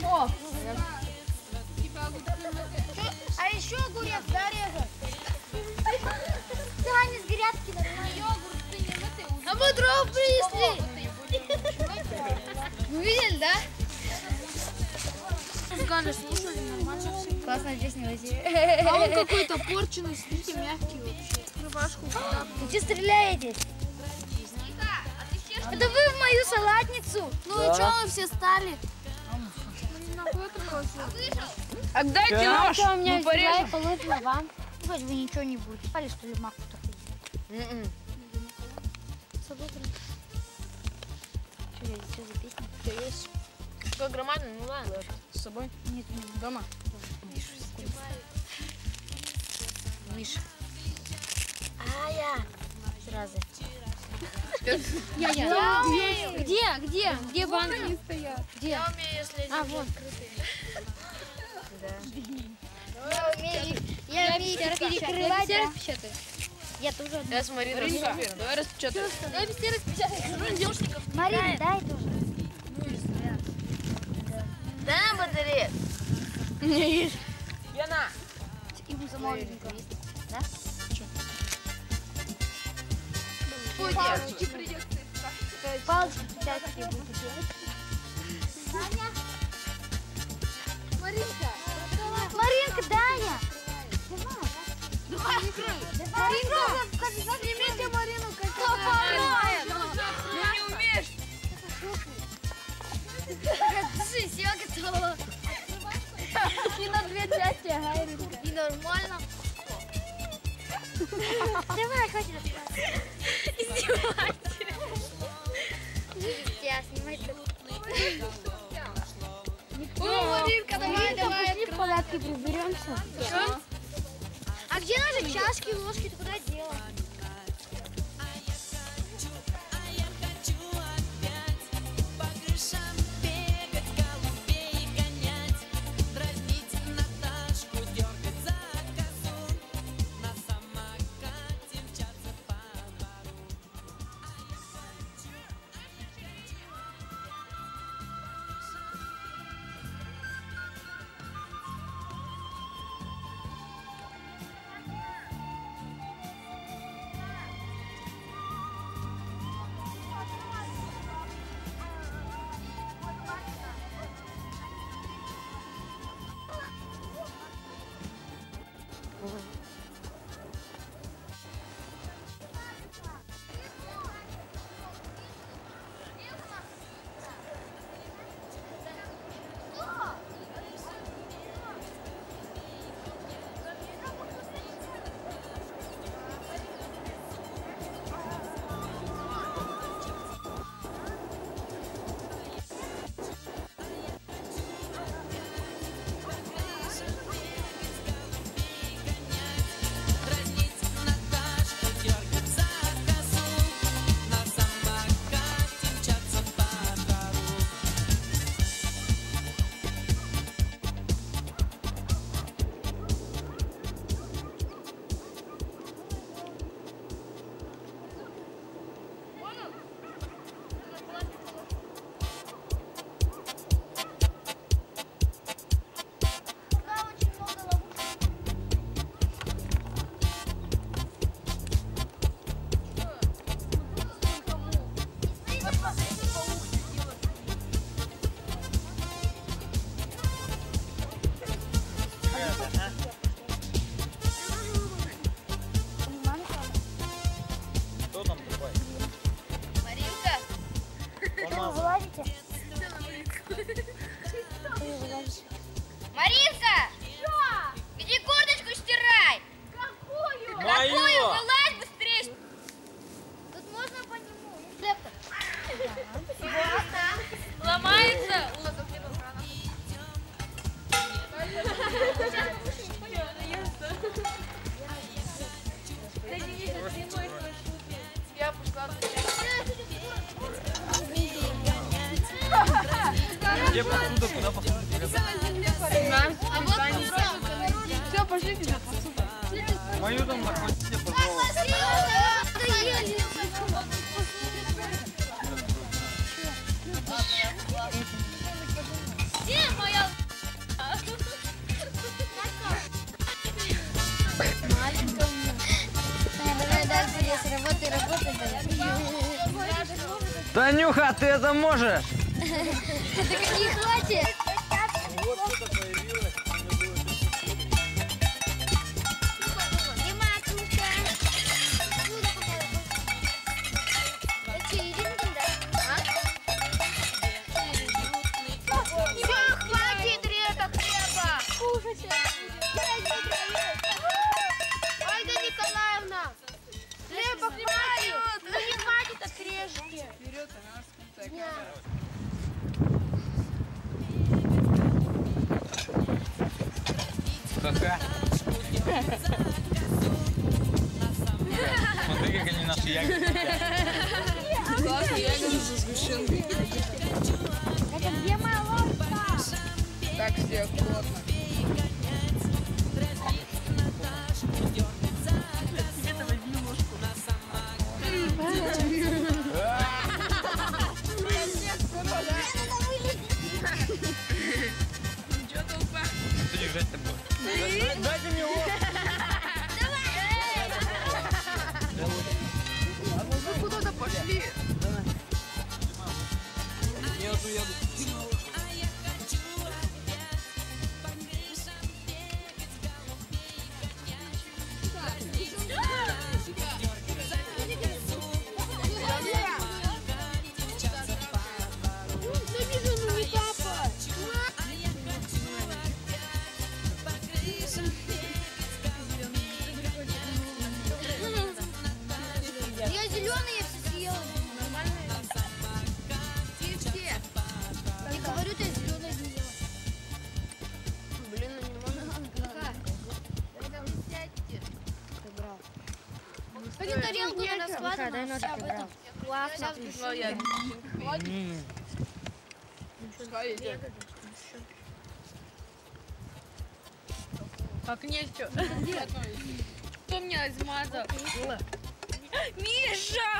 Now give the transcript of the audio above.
промок. А еще огурец зарежет. Да, они с грядки нормально. А мы дров принесли. Вы видели, да? Галя, слушали, нормально. Классная песня вообще. А он какой-то порченый, смотрите, мягкий вообще. Рубашку куда? Вы что стреляете? Это вы в мою салатницу. Ну и что вы все стали? Отдайте нож, у меня мы порежем. вам. Хоть вы ничего не будете. Спали, что ли, маку такой? М-м. Что я здесь за песня? Все есть. Какой громадный, ну ладно. С собой? Нет, не Дома? Миша. А, я. Сразу. Я, я. Где? Где? Где банки? Где? Я умею, если А, вот. Я умею, я умею перекрывать. да. распечатай. Я тоже. Я с Мариной распечатаю. Давай распечатай. Давай все распечатай. Марина, дай тоже. Да на батарею. Не ешь. Яна. Ему заморенько. Да? Палочки придется искать. Палочки всякие будут делать. Маринка, Маринка, Даня! Маринка, снимите Марину, как Ну не умеешь. Держи, все готово. И на две части, Гайринка. И нормально. Давай, хватит Я снимать О, Маринка, давай, давай. в палатке приберемся. А где наши чашки, ложки? Ты куда Мариса! Где посуда, куда посуда? А вот Мою там захватите, пожалуйста. Танюха, ты это можешь? Это какие хватит? Ха-ха. Смотри, как они наши ягоды. Классно, ягоды со сгущенкой. Это где моя ложка? Так, все аккуратно. Я зеленые все съела. Нормальные. И все. Я говорю, ты зеленые не ела. Блин, ну не могу. Пойдем тарелку на складываем. Классно. Твоя. Пускай идет. Как нечего. Кто меня измазал? Миша!